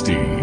Steve.